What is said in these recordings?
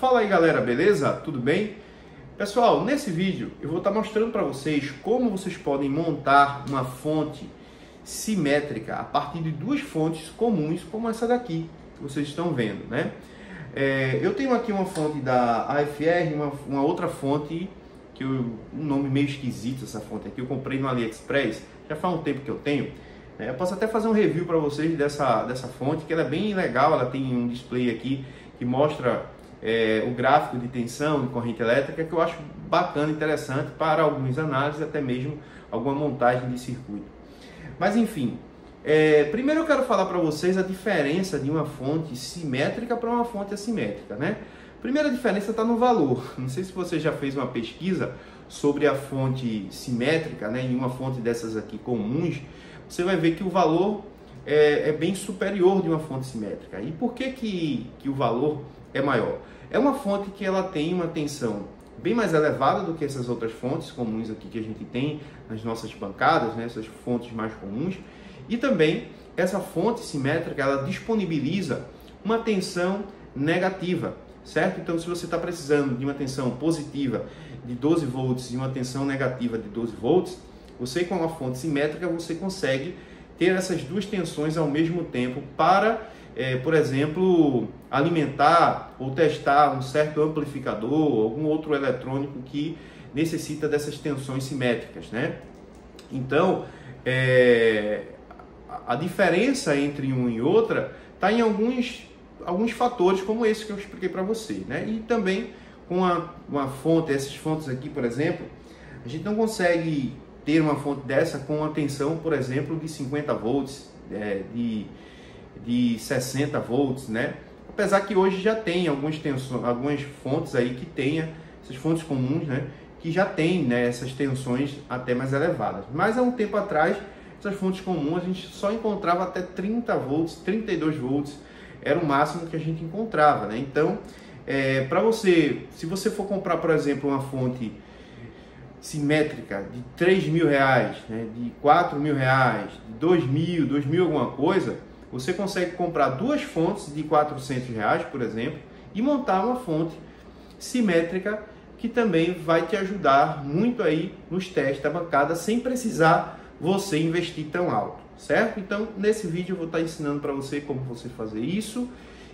Fala aí galera, beleza? Tudo bem? Pessoal, nesse vídeo eu vou estar mostrando para vocês como vocês podem montar uma fonte simétrica a partir de duas fontes comuns como essa daqui que vocês estão vendo, né? É, eu tenho aqui uma fonte da AFR, uma, uma outra fonte que eu, um nome meio esquisito essa fonte aqui, eu comprei no AliExpress, já faz um tempo que eu tenho. Né? Eu posso até fazer um review para vocês dessa, dessa fonte, que ela é bem legal, ela tem um display aqui que mostra é, o gráfico de tensão de corrente elétrica, que eu acho bacana, interessante para algumas análises, até mesmo alguma montagem de circuito. Mas enfim, é, primeiro eu quero falar para vocês a diferença de uma fonte simétrica para uma fonte assimétrica, né? Primeira diferença está no valor. Não sei se você já fez uma pesquisa sobre a fonte simétrica, né? Em uma fonte dessas aqui comuns, você vai ver que o valor é, é bem superior de uma fonte simétrica. E por que, que, que o valor é maior? É uma fonte que ela tem uma tensão bem mais elevada do que essas outras fontes comuns aqui que a gente tem nas nossas bancadas, né? essas fontes mais comuns. E também essa fonte simétrica ela disponibiliza uma tensão negativa, certo? Então, se você está precisando de uma tensão positiva de 12 volts e uma tensão negativa de 12 volts, você com uma fonte simétrica você consegue ter essas duas tensões ao mesmo tempo para, é, por exemplo, alimentar ou testar um certo amplificador algum outro eletrônico que necessita dessas tensões simétricas, né? Então, é, a diferença entre um e outra está em alguns, alguns fatores como esse que eu expliquei para você, né? E também com a, uma fonte, essas fontes aqui, por exemplo, a gente não consegue ter uma fonte dessa com uma tensão, por exemplo, de 50 volts, é, de, de 60 volts, né? Apesar que hoje já tem algumas, tensões, algumas fontes aí que tenha, essas fontes comuns, né? Que já tem né, essas tensões até mais elevadas. Mas há um tempo atrás, essas fontes comuns a gente só encontrava até 30 volts, 32 volts, era o máximo que a gente encontrava, né? Então, é, para você, se você for comprar, por exemplo, uma fonte simétrica de 3 mil reais, né, de 4 mil reais, de 2 mil, 2 mil alguma coisa, você consegue comprar duas fontes de 400 reais, por exemplo, e montar uma fonte simétrica que também vai te ajudar muito aí nos testes da bancada sem precisar você investir tão alto, certo? Então, nesse vídeo eu vou estar ensinando para você como você fazer isso.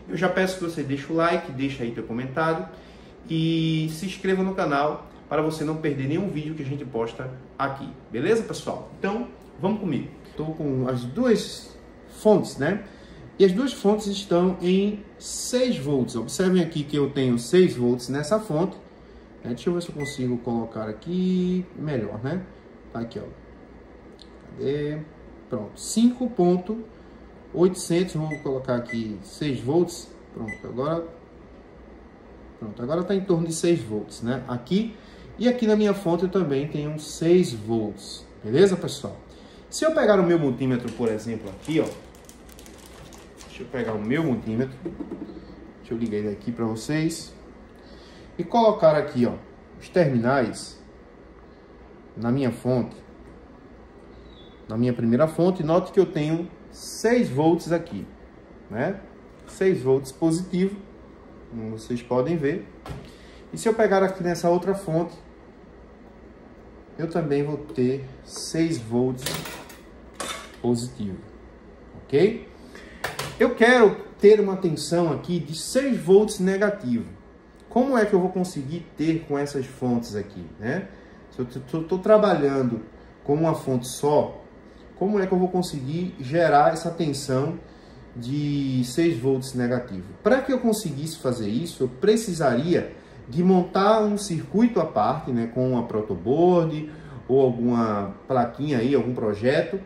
Eu já peço que você deixe o like, deixe aí teu comentário e se inscreva no canal para você não perder nenhum vídeo que a gente posta aqui. Beleza, pessoal? Então, vamos comigo. Estou com as duas fontes, né? E as duas fontes estão em 6 volts. Observem aqui que eu tenho 6 volts nessa fonte. Né? Deixa eu ver se eu consigo colocar aqui melhor, né? Tá aqui, ó. Cadê? Pronto. 5.800. Vamos colocar aqui 6 volts. Pronto, agora... Pronto, agora está em torno de 6 volts, né? Aqui e aqui na minha fonte eu também tenho 6 volts, beleza, pessoal? Se eu pegar o meu multímetro, por exemplo, aqui, ó. Deixa eu pegar o meu multímetro. Deixa eu ligar ele aqui para vocês. E colocar aqui, ó, os terminais na minha fonte. Na minha primeira fonte, note que eu tenho 6 volts aqui, né? 6 volts positivo, como vocês podem ver. E se eu pegar aqui nessa outra fonte, eu também vou ter 6 volts positivo, ok? Eu quero ter uma tensão aqui de 6 volts negativo. Como é que eu vou conseguir ter com essas fontes aqui, né? Se eu estou trabalhando com uma fonte só, como é que eu vou conseguir gerar essa tensão de 6 volts negativo? Para que eu conseguisse fazer isso, eu precisaria de montar um circuito à parte, né, com uma protoboard ou alguma plaquinha aí, algum projeto,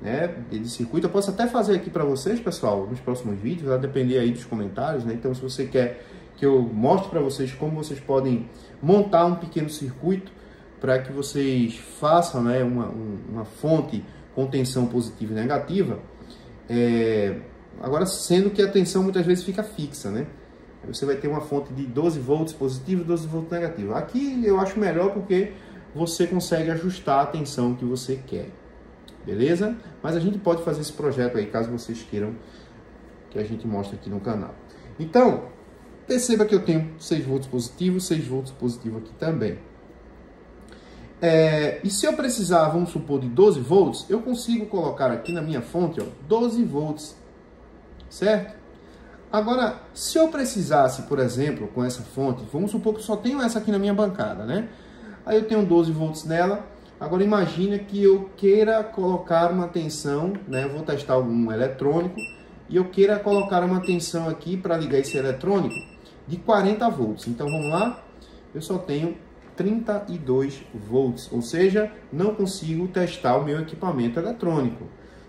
né, de circuito. Eu posso até fazer aqui para vocês, pessoal, nos próximos vídeos, vai depender aí dos comentários, né? Então, se você quer que eu mostre para vocês como vocês podem montar um pequeno circuito para que vocês façam, né, uma, uma fonte com tensão positiva e negativa, é... agora sendo que a tensão muitas vezes fica fixa, né? você vai ter uma fonte de 12 volts positivo e 12 volts negativo. Aqui eu acho melhor porque você consegue ajustar a tensão que você quer. Beleza? Mas a gente pode fazer esse projeto aí, caso vocês queiram que a gente mostre aqui no canal. Então, perceba que eu tenho 6 volts positivo, 6 volts positivo aqui também. É, e se eu precisar, vamos supor, de 12 volts, eu consigo colocar aqui na minha fonte, ó, 12 volts, certo? Agora, se eu precisasse, por exemplo, com essa fonte, vamos supor que só tenho essa aqui na minha bancada, né? Aí eu tenho 12 volts nela, agora imagina que eu queira colocar uma tensão, né? Eu vou testar algum eletrônico, e eu queira colocar uma tensão aqui para ligar esse eletrônico de 40 volts. Então vamos lá, eu só tenho 32 volts, ou seja, não consigo testar o meu equipamento eletrônico,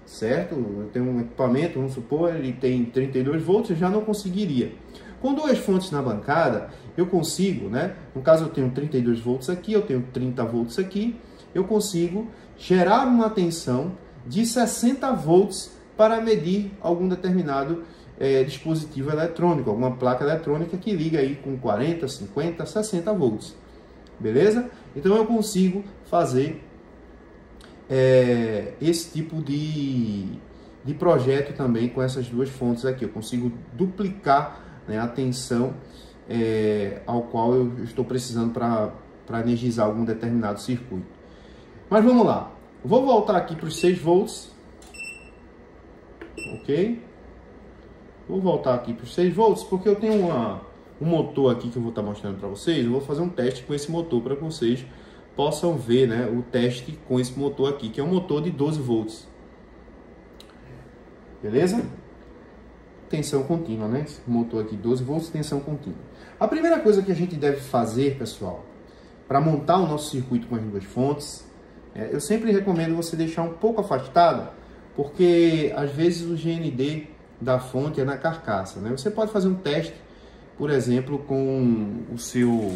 certo? Eu tenho um equipamento, vamos supor, ele tem 32 volts, eu já não conseguiria. Com duas fontes na bancada, eu consigo, né? No caso eu tenho 32 volts aqui, eu tenho 30 volts aqui, eu consigo gerar uma tensão de 60 volts para medir algum determinado é, dispositivo eletrônico, alguma placa eletrônica que liga aí com 40, 50, 60 volts. Beleza? Então eu consigo fazer é, esse tipo de, de projeto também com essas duas fontes aqui. Eu consigo duplicar né, a tensão é, ao qual eu estou precisando para energizar algum determinado circuito. Mas vamos lá. Vou voltar aqui para os 6 volts ok? Vou voltar aqui para os 6 volts, porque eu tenho uma, um motor aqui que eu vou estar tá mostrando para vocês. Eu vou fazer um teste com esse motor para que vocês possam ver né, o teste com esse motor aqui, que é um motor de 12 volts. Beleza? Tensão contínua, né? Esse motor aqui, 12 volts, tensão contínua. A primeira coisa que a gente deve fazer, pessoal, para montar o nosso circuito com as duas fontes, é, eu sempre recomendo você deixar um pouco afastado porque às vezes o GND da fonte é na carcaça. Né? Você pode fazer um teste, por exemplo, com o seu,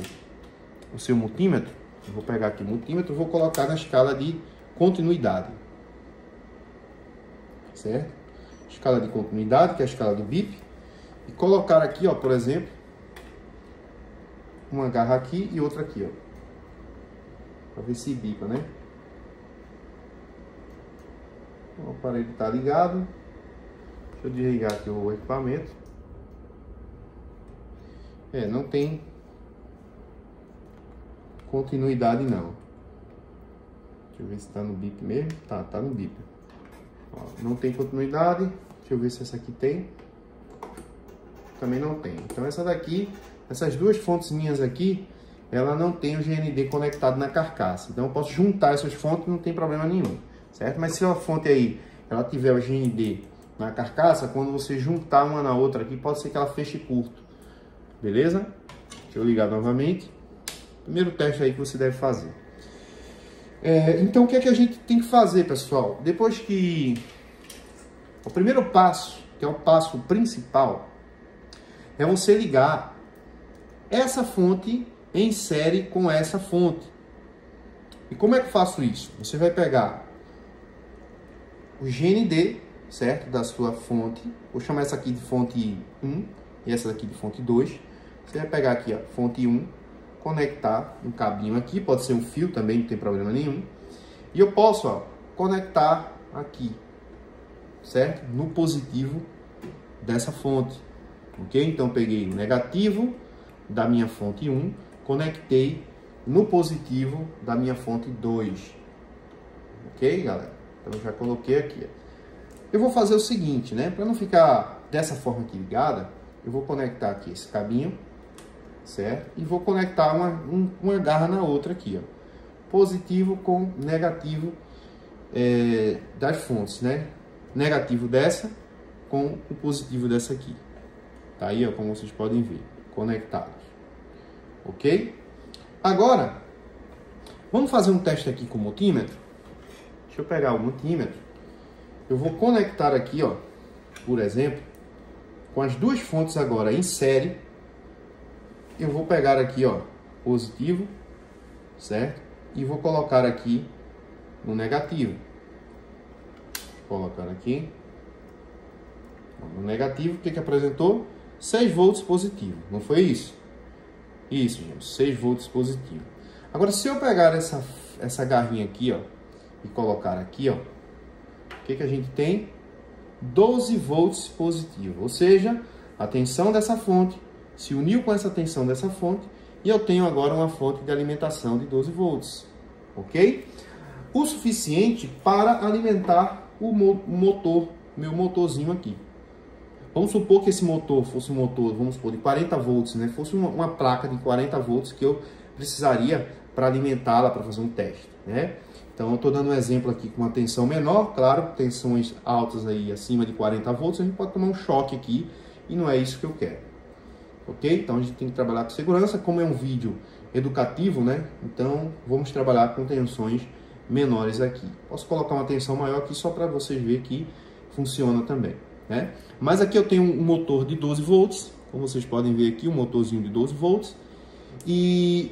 o seu multímetro. Eu vou pegar aqui o multímetro, vou colocar na escala de continuidade. Certo? Escala de continuidade, que é a escala do BIP. E colocar aqui, ó, por exemplo, uma garra aqui e outra aqui, ó. Para ver se bipa, né? O aparelho está ligado. Deixa eu desligar aqui o equipamento. É, não tem continuidade não. Deixa eu ver se está no bip mesmo. Tá, tá no bip. Ó, não tem continuidade. Deixa eu ver se essa aqui tem. Também não tem. Então essa daqui, essas duas fontes minhas aqui, ela não tem o GND conectado na carcaça. Então eu posso juntar essas fontes, não tem problema nenhum certo? Mas se uma fonte aí, ela tiver o GND na carcaça, quando você juntar uma na outra aqui, pode ser que ela feche curto, beleza? Deixa eu ligar novamente. Primeiro teste aí que você deve fazer. É, então, o que é que a gente tem que fazer, pessoal? Depois que... O primeiro passo, que é o passo principal, é você ligar essa fonte em série com essa fonte. E como é que eu faço isso? Você vai pegar o GND, certo? Da sua fonte. Vou chamar essa aqui de fonte 1 e essa daqui de fonte 2. Você vai pegar aqui a fonte 1, conectar um cabinho aqui, pode ser um fio também, não tem problema nenhum. E eu posso, ó, conectar aqui, certo? No positivo dessa fonte, ok? Então peguei o negativo da minha fonte 1, conectei no positivo da minha fonte 2. Ok, galera? Então já coloquei aqui. Eu vou fazer o seguinte, né? Para não ficar dessa forma aqui ligada, eu vou conectar aqui esse cabinho, certo? E vou conectar uma, um, uma garra na outra aqui, ó. Positivo com negativo é, das fontes, né? Negativo dessa com o positivo dessa aqui. Tá aí, ó, como vocês podem ver, conectados. Ok? Agora, vamos fazer um teste aqui com o multímetro. Deixa eu pegar o multímetro. Eu vou conectar aqui, ó, por exemplo, com as duas fontes agora em série. Eu vou pegar aqui, ó, positivo, certo? E vou colocar aqui no negativo. Vou colocar aqui no negativo, o que que apresentou? 6 volts positivo, não foi isso? Isso, gente, 6 volts positivo. Agora, se eu pegar essa, essa garrinha aqui, ó, e colocar aqui, ó, o que, que a gente tem? 12 volts positivo, ou seja, a tensão dessa fonte se uniu com essa tensão dessa fonte e eu tenho agora uma fonte de alimentação de 12 volts, ok? O suficiente para alimentar o motor, meu motorzinho aqui. Vamos supor que esse motor fosse um motor, vamos supor, de 40 volts, né? Fosse uma, uma placa de 40 volts que eu precisaria para alimentá-la para fazer um teste, né? Então, eu estou dando um exemplo aqui com uma tensão menor, claro, tensões altas aí acima de 40 volts, a gente pode tomar um choque aqui e não é isso que eu quero. Ok? Então, a gente tem que trabalhar com segurança, como é um vídeo educativo, né? Então, vamos trabalhar com tensões menores aqui. Posso colocar uma tensão maior aqui só para vocês verem que funciona também, né? Mas aqui eu tenho um motor de 12 volts, como vocês podem ver aqui, um motorzinho de 12 volts. E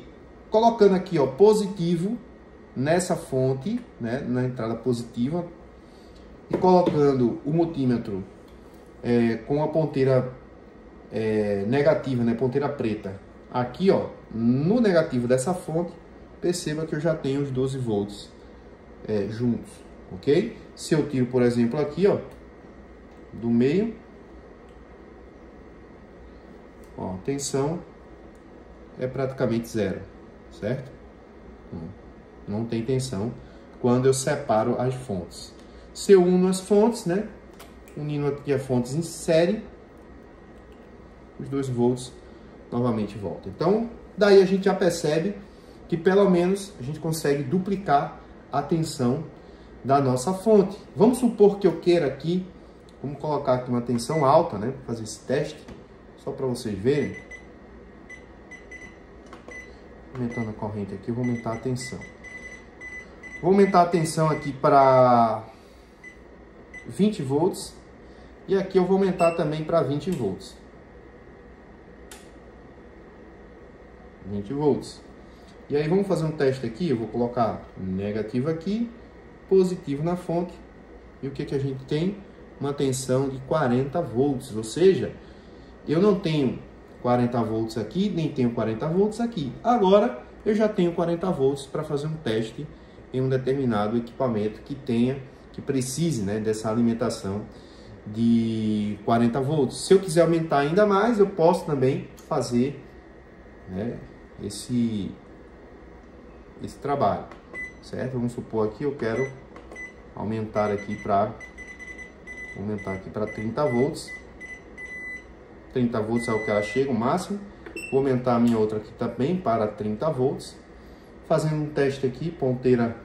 colocando aqui, ó, positivo nessa fonte, né, na entrada positiva, e colocando o multímetro é, com a ponteira é, negativa, né, ponteira preta, aqui, ó, no negativo dessa fonte, perceba que eu já tenho os 12 volts é, juntos, ok? Se eu tiro, por exemplo, aqui, ó, do meio, ó, tensão é praticamente zero, certo? Não tem tensão quando eu separo as fontes. Se eu uno as fontes, né? Unindo aqui as fontes em série, os 2 volts novamente voltam. Então, daí a gente já percebe que pelo menos a gente consegue duplicar a tensão da nossa fonte. Vamos supor que eu queira aqui, vamos colocar aqui uma tensão alta, né? Fazer esse teste, só para vocês verem. Aumentando a corrente aqui, eu vou aumentar a tensão. Vou aumentar a tensão aqui para 20 volts. E aqui eu vou aumentar também para 20 volts. 20 volts. E aí vamos fazer um teste aqui. Eu vou colocar negativo aqui, positivo na fonte. E o que, que a gente tem? Uma tensão de 40 volts. Ou seja, eu não tenho 40 volts aqui, nem tenho 40 volts aqui. Agora eu já tenho 40 volts para fazer um teste em um determinado equipamento que tenha, que precise né, dessa alimentação de 40 volts. Se eu quiser aumentar ainda mais, eu posso também fazer né, esse, esse trabalho, certo? Vamos supor aqui, eu quero aumentar aqui para aumentar aqui para 30 volts. 30 volts é o que ela chega, o máximo. Vou aumentar a minha outra aqui também para 30 volts. Fazendo um teste aqui, ponteira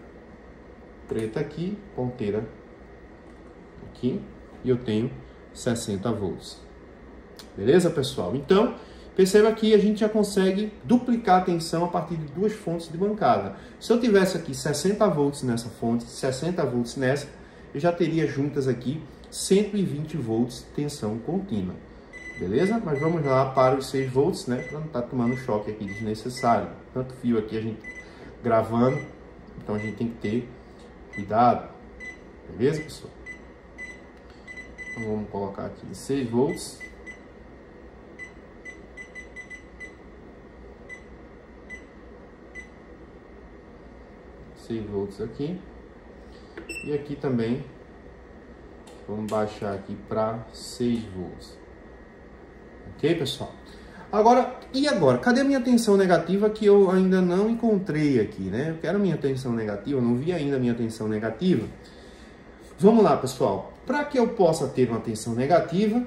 preta aqui, ponteira aqui, e eu tenho 60 volts. Beleza, pessoal? Então, perceba que a gente já consegue duplicar a tensão a partir de duas fontes de bancada. Se eu tivesse aqui 60 volts nessa fonte, 60 volts nessa, eu já teria juntas aqui 120 volts tensão contínua. Beleza? Mas vamos lá para os 6 volts, né? Para não estar tá tomando choque aqui desnecessário. Tanto fio aqui a gente gravando. Então a gente tem que ter cuidado. Beleza, pessoal? Então vamos colocar aqui 6 volts. Seis volts aqui. E aqui também vamos baixar aqui para 6 volts. Ok, pessoal? Agora, e agora? Cadê a minha tensão negativa que eu ainda não encontrei aqui, né? Eu quero a minha tensão negativa, não vi ainda a minha tensão negativa. Vamos lá, pessoal. Para que eu possa ter uma tensão negativa,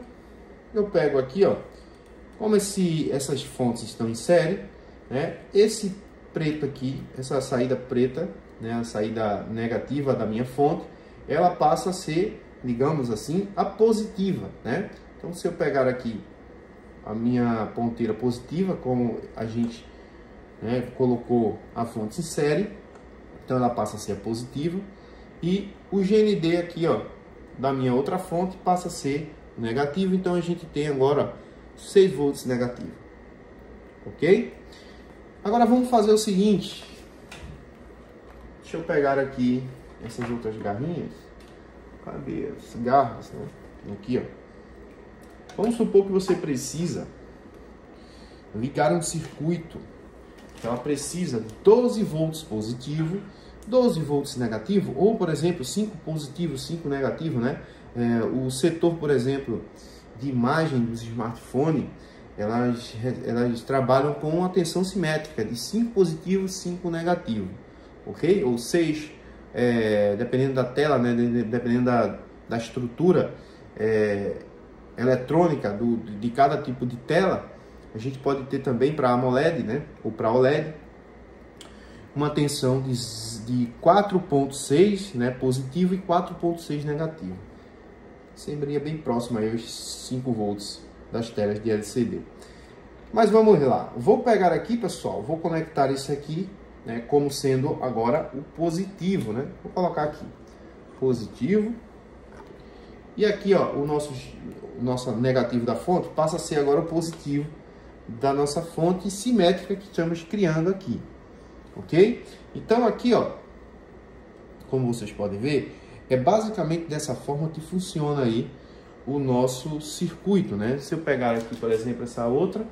eu pego aqui, ó, como esse, essas fontes estão em série, né? Esse preto aqui, essa saída preta, né, a saída negativa da minha fonte, ela passa a ser, digamos assim, a positiva, né? Então, se eu pegar aqui a minha ponteira positiva, como a gente né, colocou a fonte em série, então ela passa a ser positiva, e o GND aqui, ó, da minha outra fonte passa a ser negativo, então a gente tem agora 6 volts negativo, ok? Agora vamos fazer o seguinte, deixa eu pegar aqui essas outras garrinhas, cadê as garras, né? Aqui, ó. Vamos supor que você precisa ligar um circuito que ela precisa de 12 volts positivo, 12 volts negativo, ou por exemplo 5 positivo, 5 negativo, né? É, o setor, por exemplo, de imagem dos smartphones, elas, elas trabalham com uma tensão simétrica de 5 positivo e 5 negativo, ok? Ou 6, é, dependendo da tela, né, dependendo da, da estrutura é, eletrônica do, de cada tipo de tela, a gente pode ter também para AMOLED, né, ou para OLED, uma tensão de, de 4.6 né, positivo e 4.6 negativo. Seria bem próximo aí aos 5 volts das telas de LCD. Mas vamos lá. Vou pegar aqui, pessoal, vou conectar isso aqui, né, como sendo agora o positivo, né? Vou colocar aqui, positivo. E aqui, ó, o nosso, o nosso negativo da fonte passa a ser agora o positivo da nossa fonte simétrica que estamos criando aqui, ok? Então aqui, ó, como vocês podem ver, é basicamente dessa forma que funciona aí o nosso circuito, né? Se eu pegar aqui, por exemplo, essa outra,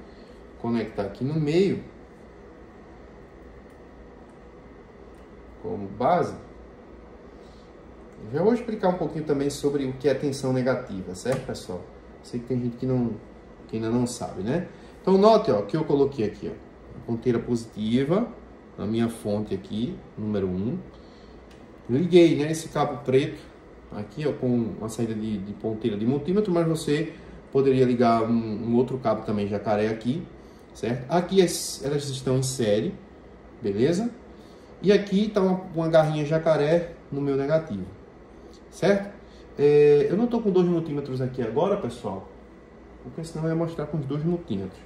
conectar aqui no meio, como base, já vou explicar um pouquinho também sobre o que é tensão negativa, certo, pessoal? Sei que tem gente que, não, que ainda não sabe, né? Então, note, ó, que eu coloquei aqui, ó, a ponteira positiva, a minha fonte aqui, número 1. Liguei, né, esse cabo preto aqui ó, com uma saída de, de ponteira de multímetro, mas você poderia ligar um, um, outro cabo também jacaré aqui, certo? Aqui as, elas estão em série, beleza? E aqui está uma, uma, garrinha jacaré no meu negativo, certo? É, eu não estou com dois multímetros aqui agora, pessoal, porque senão eu ia mostrar com os dois multímetros.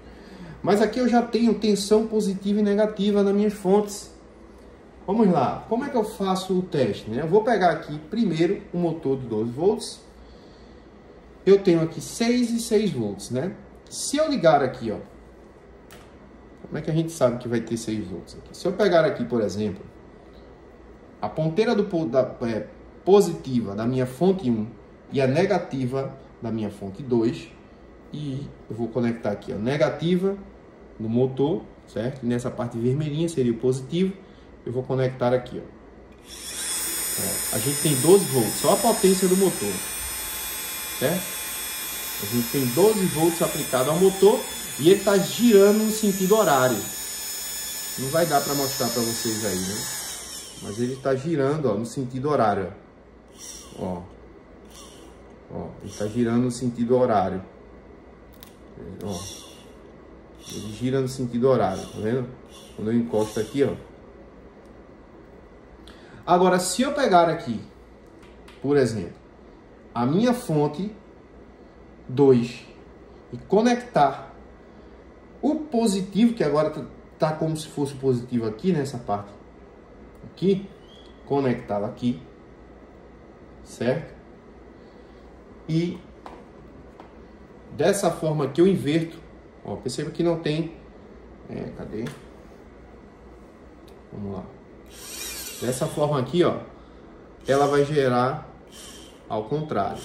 Mas aqui eu já tenho tensão positiva e negativa nas minhas fontes, Vamos lá, como é que eu faço o teste? Né? Eu vou pegar aqui primeiro o motor de 12 volts. Eu tenho aqui 6 e 6 volts, né? Se eu ligar aqui, ó, como é que a gente sabe que vai ter 6 volts aqui? Se eu pegar aqui, por exemplo, a ponteira do, da, é, positiva da minha fonte 1 e a negativa da minha fonte 2, e eu vou conectar aqui, ó, negativa no motor, certo? E nessa parte vermelhinha seria o positivo eu vou conectar aqui, ó. A gente tem 12 volts, só a potência do motor, certo? A gente tem 12 volts aplicado ao motor e ele está girando no sentido horário. Não vai dar para mostrar para vocês aí, né? Mas ele está girando, ó, no sentido horário, ó. Ó, ele está girando no sentido horário. Ó. Ele gira no sentido horário, tá vendo? Quando eu encosto aqui, ó. Agora, se eu pegar aqui, por exemplo, a minha fonte 2 e conectar o positivo, que agora tá, tá como se fosse positivo aqui nessa parte aqui, conectá-lo aqui, certo? E dessa forma que eu inverto, ó, perceba que não tem, é, cadê? Vamos lá. Dessa forma aqui, ó, ela vai gerar ao contrário,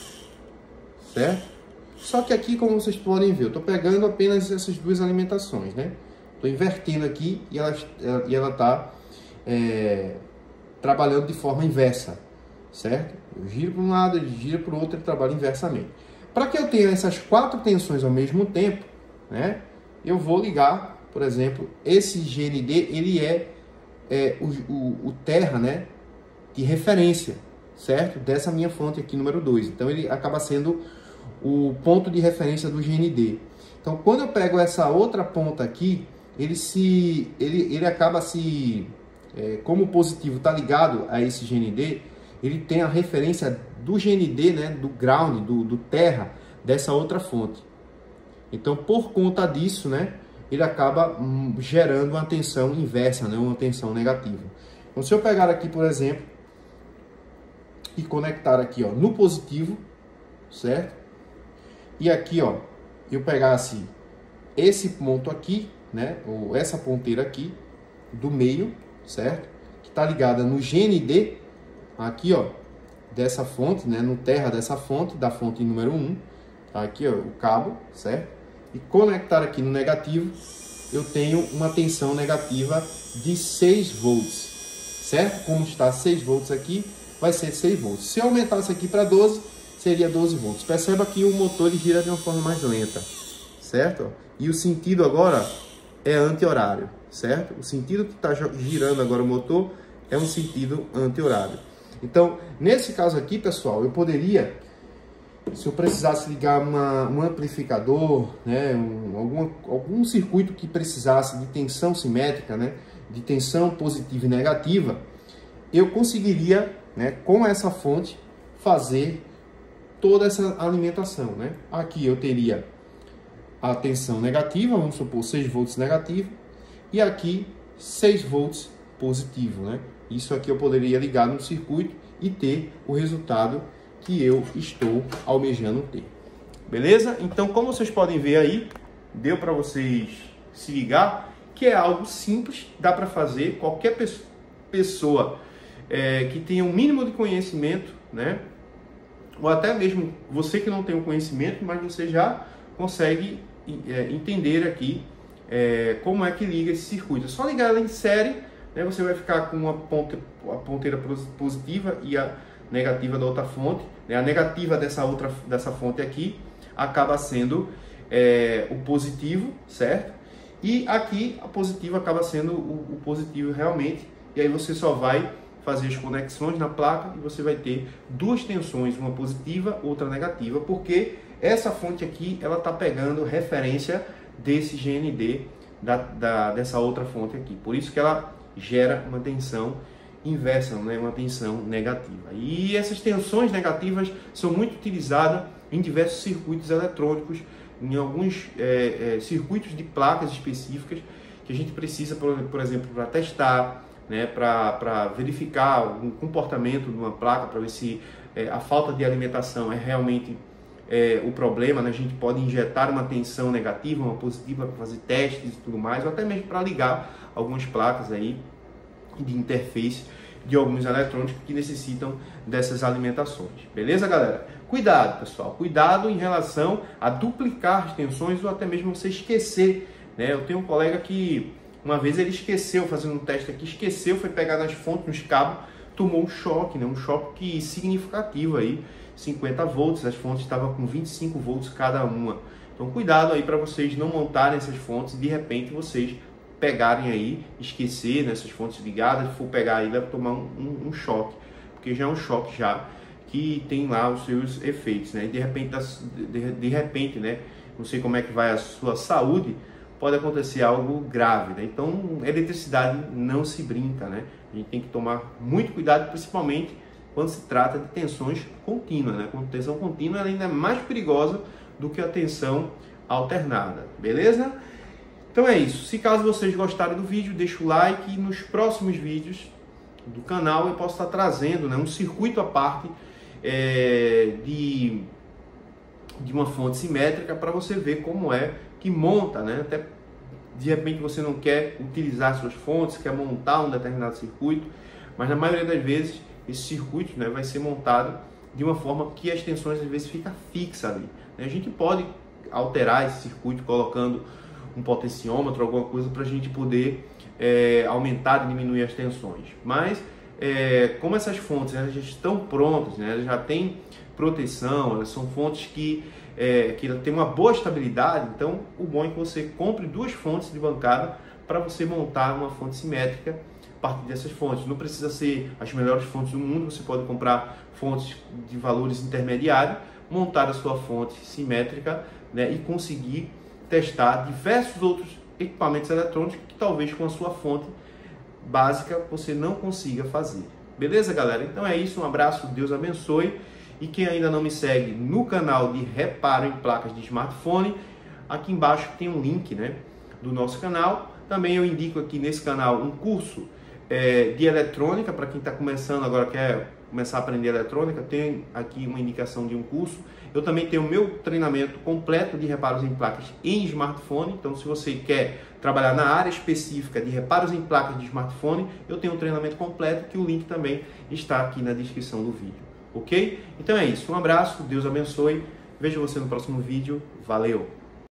certo? Só que aqui, como vocês podem ver, eu estou pegando apenas essas duas alimentações, né? Estou invertendo aqui e ela e ela está é, trabalhando de forma inversa, certo? Eu giro para um lado, ele gira para o outro, ele trabalha inversamente. Para que eu tenha essas quatro tensões ao mesmo tempo, né? Eu vou ligar, por exemplo, esse GND, ele é é, o, o, o terra, né, de referência, certo? Dessa minha fonte aqui, número 2. Então, ele acaba sendo o ponto de referência do GND. Então, quando eu pego essa outra ponta aqui, ele se, ele, ele acaba se, é, como o positivo está ligado a esse GND, ele tem a referência do GND, né, do ground, do, do terra, dessa outra fonte. Então, por conta disso, né, ele acaba hum, gerando uma tensão inversa, né? uma tensão negativa. Então, se eu pegar aqui, por exemplo, e conectar aqui ó, no positivo, certo? E aqui, ó, eu pegasse esse ponto aqui, né? Ou essa ponteira aqui, do meio, certo? Que está ligada no GND, aqui, ó, dessa fonte, né? No terra dessa fonte, da fonte número 1. Tá aqui, ó, o cabo, certo? e conectar aqui no negativo, eu tenho uma tensão negativa de 6 volts, certo? Como está 6 volts aqui, vai ser 6 volts. Se eu aumentasse aqui para 12, seria 12 volts. Perceba que o motor gira de uma forma mais lenta, certo? E o sentido agora é anti-horário, certo? O sentido que está girando agora o motor é um sentido anti-horário. Então, nesse caso aqui, pessoal, eu poderia, se eu precisasse ligar uma, um amplificador, né, um, algum, algum circuito que precisasse de tensão simétrica, né, de tensão positiva e negativa, eu conseguiria, né, com essa fonte, fazer toda essa alimentação. Né? Aqui eu teria a tensão negativa, vamos supor 6 volts negativo, e aqui 6 volts positivo. Né? Isso aqui eu poderia ligar no circuito e ter o resultado que eu estou almejando ter. Beleza? Então, como vocês podem ver aí, deu para vocês se ligar que é algo simples, dá para fazer. Qualquer pessoa é, que tenha um mínimo de conhecimento, né? Ou até mesmo você que não tem o conhecimento, mas você já consegue é, entender aqui é, como é que liga esse circuito. É só ligar ela em série né, você vai ficar com uma ponte, a ponteira positiva e a negativa da outra fonte. Né? A negativa dessa outra dessa fonte aqui acaba sendo é, o positivo, certo? E aqui a positiva acaba sendo o, o positivo realmente. E aí você só vai fazer as conexões na placa e você vai ter duas tensões, uma positiva, outra negativa, porque essa fonte aqui ela está pegando referência desse GND da, da, dessa outra fonte aqui. Por isso que ela gera uma tensão inversa, né? uma tensão negativa. E essas tensões negativas são muito utilizadas em diversos circuitos eletrônicos, em alguns é, é, circuitos de placas específicas que a gente precisa, por, por exemplo, para testar, né? para verificar o comportamento de uma placa, para ver se é, a falta de alimentação é realmente é, o problema, né? a gente pode injetar uma tensão negativa, uma positiva para fazer testes e tudo mais, ou até mesmo para ligar algumas placas aí de interface de alguns eletrônicos que necessitam dessas alimentações. Beleza, galera? Cuidado, pessoal. Cuidado em relação a duplicar as tensões ou até mesmo você esquecer. Né? Eu tenho um colega que uma vez ele esqueceu, fazendo um teste aqui, esqueceu, foi pegar nas fontes, nos cabos, tomou um choque, né? um choque significativo aí 50 volts, as fontes estavam com 25 volts cada uma. Então cuidado aí para vocês não montarem essas fontes e de repente vocês pegarem aí, esquecer nessas né, fontes ligadas, for pegar aí, vai tomar um, um, um, choque, porque já é um choque já que tem lá os seus efeitos, né? E de repente, de, de repente, né? Não sei como é que vai a sua saúde, pode acontecer algo grave, né? Então, eletricidade não se brinca, né? A gente tem que tomar muito cuidado, principalmente quando se trata de tensões contínuas. Né? Quando tensão contínua ela ainda é mais perigosa do que a tensão alternada, beleza? Então é isso. Se caso vocês gostarem do vídeo, deixa o like e nos próximos vídeos do canal eu posso estar trazendo né, um circuito à parte é, de, de uma fonte simétrica para você ver como é que monta, né? Até de repente você não quer utilizar suas fontes, quer montar um determinado circuito, mas na maioria das vezes esse circuito né, vai ser montado de uma forma que as tensões às vezes fica fixa ali. Né? A gente pode alterar esse circuito colocando um potenciômetro, alguma coisa para a gente poder é, aumentar e diminuir as tensões. Mas é, como essas fontes elas já estão prontas, né, elas já têm proteção, elas são fontes que, é, que têm uma boa estabilidade, então o bom é que você compre duas fontes de bancada para você montar uma fonte simétrica partir dessas fontes. Não precisa ser as melhores fontes do mundo, você pode comprar fontes de valores intermediários, montar a sua fonte simétrica né, e conseguir testar diversos outros equipamentos eletrônicos que talvez com a sua fonte básica você não consiga fazer. Beleza, galera? Então é isso, um abraço, Deus abençoe. E quem ainda não me segue no canal de reparo em placas de smartphone, aqui embaixo tem um link né, do nosso canal. Também eu indico aqui nesse canal um curso é, de eletrônica, para quem está começando agora, quer começar a aprender eletrônica, tem aqui uma indicação de um curso. Eu também tenho meu treinamento completo de reparos em placas em smartphone. Então, se você quer trabalhar na área específica de reparos em placas de smartphone, eu tenho um treinamento completo que o link também está aqui na descrição do vídeo. Ok? Então é isso. Um abraço, Deus abençoe. Vejo você no próximo vídeo. Valeu!